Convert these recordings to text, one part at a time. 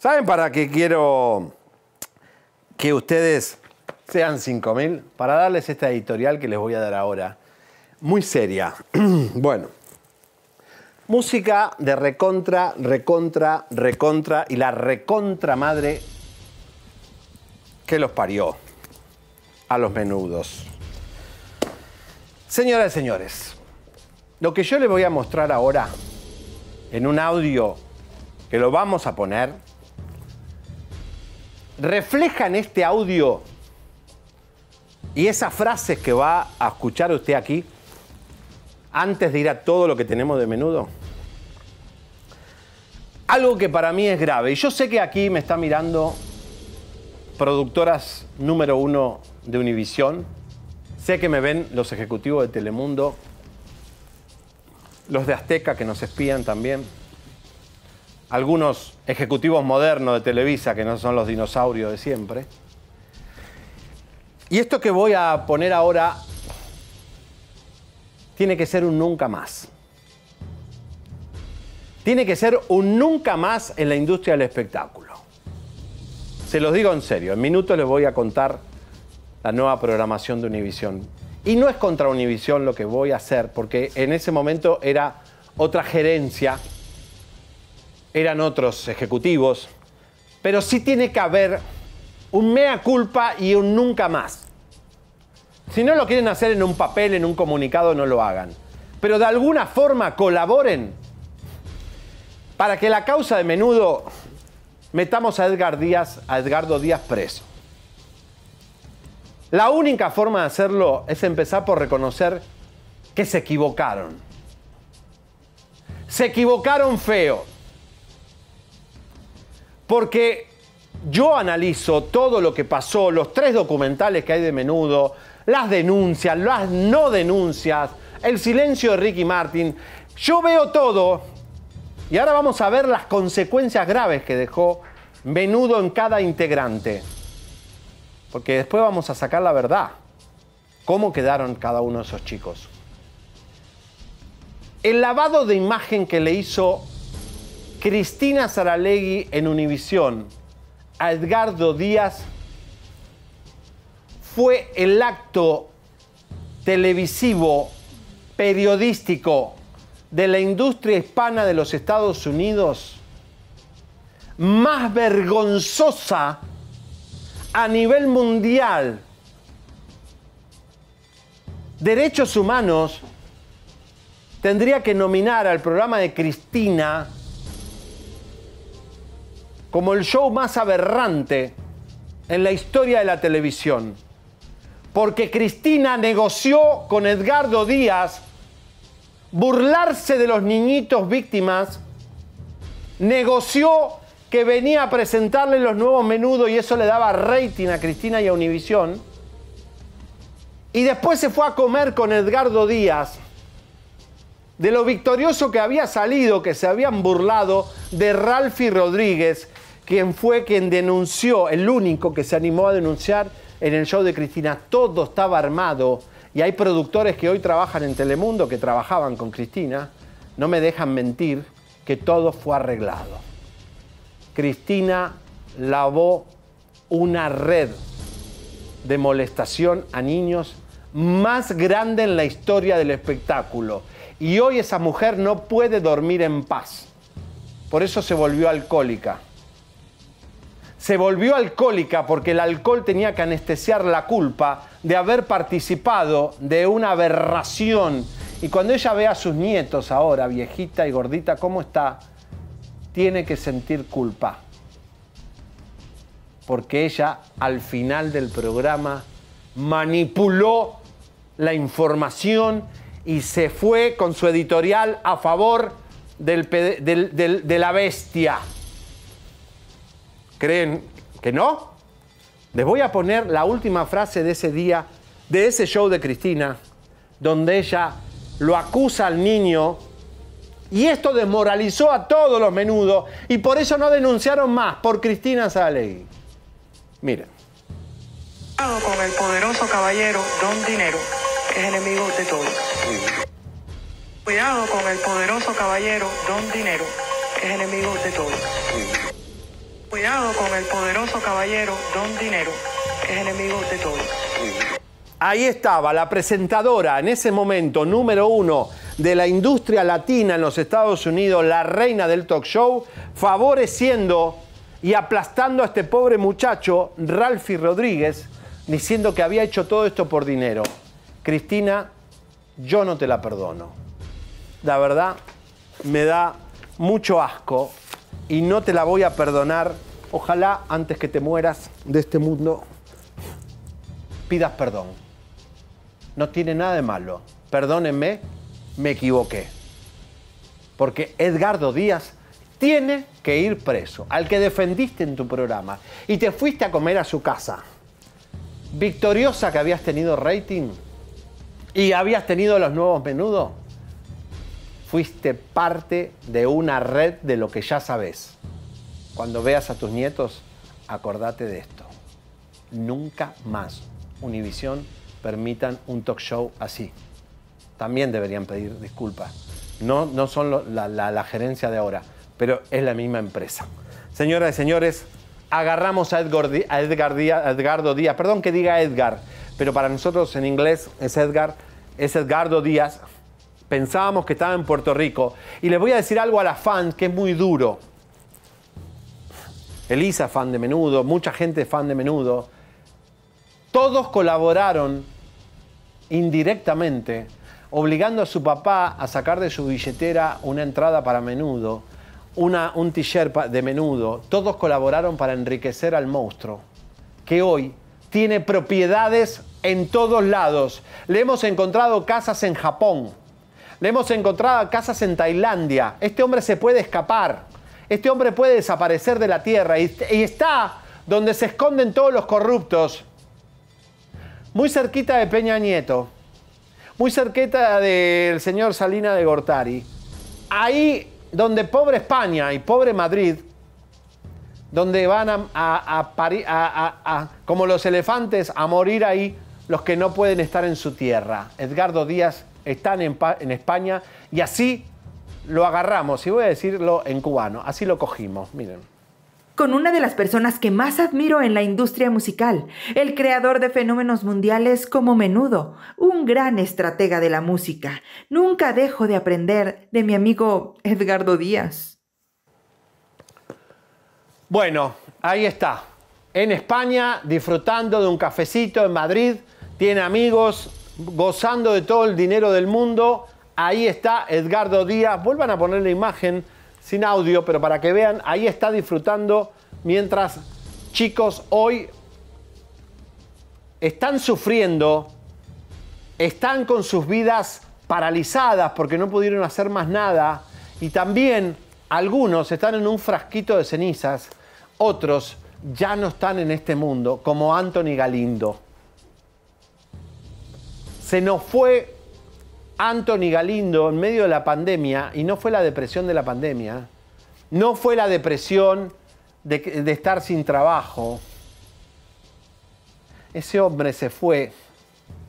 ¿Saben para qué quiero que ustedes sean 5.000? Para darles esta editorial que les voy a dar ahora. Muy seria. bueno. Música de recontra, recontra, recontra y la recontra madre que los parió a los menudos. Señoras y señores, lo que yo les voy a mostrar ahora en un audio que lo vamos a poner, refleja en este audio y esas frases que va a escuchar usted aquí, antes de ir a todo lo que tenemos de menudo, algo que para mí es grave. Y yo sé que aquí me está mirando productoras número uno de Univisión, sé que me ven los ejecutivos de Telemundo, los de Azteca que nos espían también, algunos ejecutivos modernos de Televisa que no son los dinosaurios de siempre. Y esto que voy a poner ahora tiene que ser un nunca más. Tiene que ser un nunca más en la industria del espectáculo. Se los digo en serio, en minutos les voy a contar la nueva programación de Univisión. Y no es contra Univisión lo que voy a hacer, porque en ese momento era otra gerencia, eran otros ejecutivos, pero sí tiene que haber un mea culpa y un nunca más. Si no lo quieren hacer en un papel, en un comunicado, no lo hagan. Pero de alguna forma colaboren para que la causa de menudo metamos a Edgar Díaz, a Edgardo Díaz preso. La única forma de hacerlo es empezar por reconocer que se equivocaron. Se equivocaron feo. Porque yo analizo todo lo que pasó, los tres documentales que hay de menudo, las denuncias, las no denuncias, el silencio de Ricky Martin. Yo veo todo y ahora vamos a ver las consecuencias graves que dejó menudo en cada integrante. Porque después vamos a sacar la verdad. ¿Cómo quedaron cada uno de esos chicos? El lavado de imagen que le hizo Cristina Saralegui en Univisión a Edgardo Díaz fue el acto televisivo, periodístico de la industria hispana de los Estados Unidos más vergonzosa a nivel mundial. Derechos Humanos tendría que nominar al programa de Cristina como el show más aberrante en la historia de la televisión. Porque Cristina negoció con Edgardo Díaz burlarse de los niñitos víctimas, negoció que venía a presentarle los nuevos menudos y eso le daba rating a Cristina y a Univisión. Y después se fue a comer con Edgardo Díaz de lo victorioso que había salido, que se habían burlado de Ralphie Rodríguez, quien fue quien denunció, el único que se animó a denunciar en el show de Cristina. Todo estaba armado y hay productores que hoy trabajan en Telemundo, que trabajaban con Cristina, no me dejan mentir que todo fue arreglado. Cristina lavó una red de molestación a niños más grande en la historia del espectáculo. Y hoy esa mujer no puede dormir en paz. Por eso se volvió alcohólica se volvió alcohólica porque el alcohol tenía que anestesiar la culpa de haber participado de una aberración. Y cuando ella ve a sus nietos ahora, viejita y gordita, ¿cómo está? Tiene que sentir culpa. Porque ella al final del programa manipuló la información y se fue con su editorial a favor de la bestia. ¿Creen que no? Les voy a poner la última frase de ese día, de ese show de Cristina, donde ella lo acusa al niño y esto desmoralizó a todos los menudos y por eso no denunciaron más por Cristina Salegui. Miren. Con el poderoso caballero Don Dinero, es enemigo de todos. Cuidado con el poderoso caballero Don Dinero, es enemigo de todos. Cuidado con el poderoso caballero Don Dinero, que es enemigo de todos. Ahí estaba la presentadora en ese momento número uno de la industria latina en los Estados Unidos, la reina del talk show, favoreciendo y aplastando a este pobre muchacho, Ralphie Rodríguez, diciendo que había hecho todo esto por dinero. Cristina, yo no te la perdono. La verdad, me da mucho asco y no te la voy a perdonar. Ojalá antes que te mueras de este mundo pidas perdón. No tiene nada de malo. Perdónenme, me equivoqué. Porque Edgardo Díaz tiene que ir preso, al que defendiste en tu programa, y te fuiste a comer a su casa. Victoriosa que habías tenido rating y habías tenido los nuevos menudos, fuiste parte de una red de lo que ya sabes. Cuando veas a tus nietos, acordate de esto. Nunca más Univisión permitan un talk show así. También deberían pedir disculpas. No, no son la, gerencia de ahora, pero es la misma empresa. Señoras y señores, agarramos a Edgar Díaz, a Edgardo Díaz, perdón que diga Edgar, pero para nosotros en inglés es Edgar, es Edgardo Díaz. Pensábamos que estaba en Puerto Rico. Y les voy a decir algo a las fans que es muy duro. Elisa, fan de menudo, mucha gente fan de menudo. Todos colaboraron indirectamente, obligando a su papá a sacar de su billetera una entrada para menudo, una, un t-shirt de menudo. Todos colaboraron para enriquecer al monstruo, que hoy tiene propiedades en todos lados. Le hemos encontrado casas en Japón, le hemos encontrado casas en Tailandia. Este hombre se puede escapar, este hombre puede desaparecer de la tierra y, está donde se esconden todos los corruptos muy cerquita de Peña Nieto, muy cerquita del señor Salina de Gortari, ahí donde pobre España y pobre Madrid, donde van a, a, como los elefantes, a morir ahí los que no pueden estar en su tierra. Edgardo Díaz está en, en España y así lo agarramos, y voy a decirlo en cubano, así lo cogimos, miren con una de las personas que más admiro en la industria musical, el creador de fenómenos mundiales como Menudo, un gran estratega de la música. Nunca dejo de aprender de mi amigo Edgardo Díaz. Bueno, ahí está. En España, disfrutando de un cafecito en Madrid, tiene amigos, gozando de todo el dinero del mundo. Ahí está Edgardo Díaz. Vuelvan a poner la imagen sin audio, pero para que vean, ahí está disfrutando mientras chicos hoy están sufriendo, están con sus vidas paralizadas porque no pudieron hacer más nada y también algunos están en un frasquito de cenizas, otros ya no están en este mundo, como Anthony Galindo. Se nos fue Anthony Galindo en medio de la pandemia, y no fue la depresión de la pandemia, no fue la depresión de, estar sin trabajo. Ese hombre se fue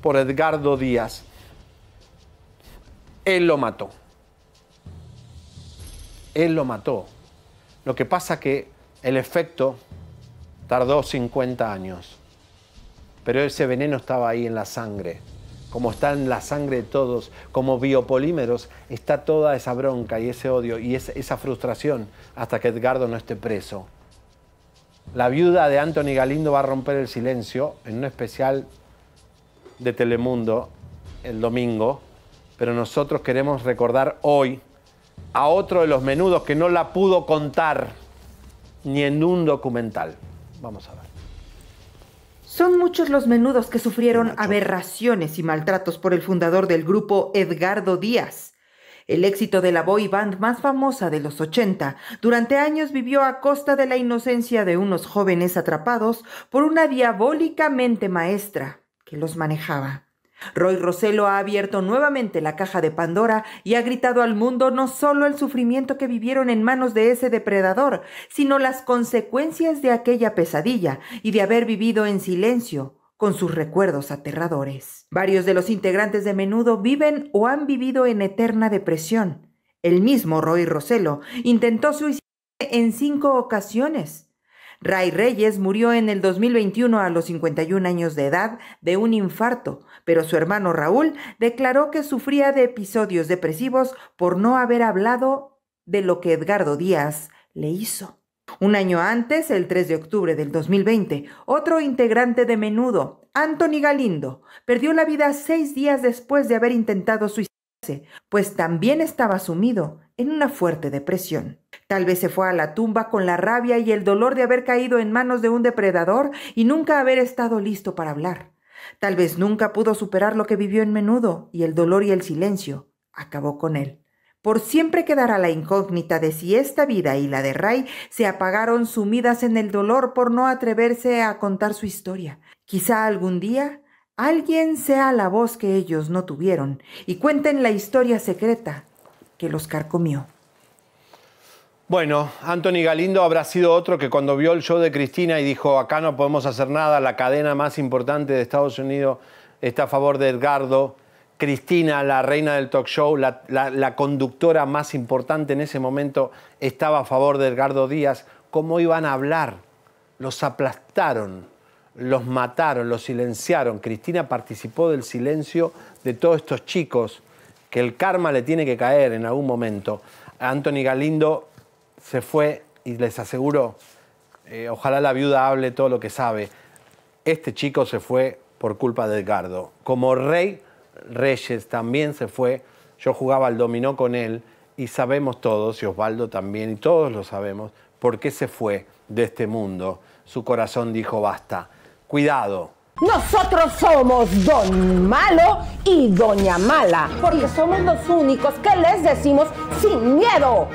por Edgardo Díaz. Él lo mató. Él lo mató. Lo que pasa que el efecto tardó 50 años, pero ese veneno estaba ahí en la sangre como está en la sangre de todos, como biopolímeros, está toda esa bronca y ese odio y esa frustración hasta que Edgardo no esté preso. La viuda de Anthony Galindo va a romper el silencio en un especial de Telemundo el domingo, pero nosotros queremos recordar hoy a otro de los menudos que no la pudo contar ni en un documental. Vamos a ver. Son muchos los menudos que sufrieron aberraciones y maltratos por el fundador del grupo Edgardo Díaz. El éxito de la boy band más famosa de los 80 durante años vivió a costa de la inocencia de unos jóvenes atrapados por una diabólica mente maestra que los manejaba. Roy Rossello ha abierto nuevamente la caja de Pandora y ha gritado al mundo no solo el sufrimiento que vivieron en manos de ese depredador, sino las consecuencias de aquella pesadilla y de haber vivido en silencio con sus recuerdos aterradores. Varios de los integrantes de menudo viven o han vivido en eterna depresión. El mismo Roy Rossello intentó suicidarse en cinco ocasiones. Ray Reyes murió en el 2021 a los 51 años de edad de un infarto, pero su hermano Raúl declaró que sufría de episodios depresivos por no haber hablado de lo que Edgardo Díaz le hizo. Un año antes, el 3 de octubre del 2020, otro integrante de Menudo, Anthony Galindo, perdió la vida seis días después de haber intentado suicidarse, pues también estaba sumido en una fuerte depresión. Tal vez se fue a la tumba con la rabia y el dolor de haber caído en manos de un depredador y nunca haber estado listo para hablar. Tal vez nunca pudo superar lo que vivió en menudo y el dolor y el silencio acabó con él. Por siempre quedará la incógnita de si esta vida y la de Ray se apagaron sumidas en el dolor por no atreverse a contar su historia. Quizá algún día alguien sea la voz que ellos no tuvieron y cuenten la historia secreta que los carcomió. Bueno, Anthony Galindo habrá sido otro que cuando vio el show de Cristina y dijo, acá no podemos hacer nada, la cadena más importante de Estados Unidos está a favor de Edgardo, Cristina, la reina del talk show, la, conductora más importante en ese momento, estaba a favor de Edgardo Díaz. ¿Cómo iban a hablar? Los aplastaron, los mataron, los silenciaron. Cristina participó del silencio de todos estos chicos, que el karma le tiene que caer en algún momento. Anthony Galindo se fue y les aseguró, eh, ojalá la viuda hable todo lo que sabe. Este chico se fue por culpa de Edgardo. Como rey, Reyes también se fue, yo jugaba al dominó con él y sabemos todos, y Osvaldo también, y todos lo sabemos, por qué se fue de este mundo. Su corazón dijo basta. Cuidado. Nosotros somos Don Malo y Doña Mala, porque somos los únicos que les decimos sin miedo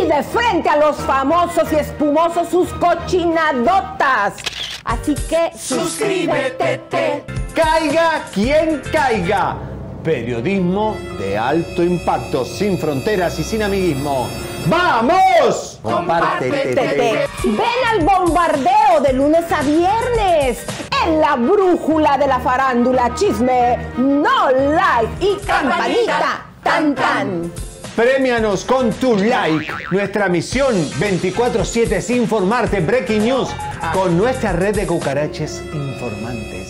y de frente a los famosos y espumosos sus cochinadotas. Así que suscríbete. Caiga quien caiga. Periodismo de alto impacto, sin fronteras y sin amiguismo. ¡Vamos! Compártete. Ven al bombardeo de lunes a viernes en la brújula de la farándula chisme, no like y campanita tan tan. Premianos con tu like. Nuestra misión 24/7 es informarte. Breaking News con nuestra red de cucaraches informantes.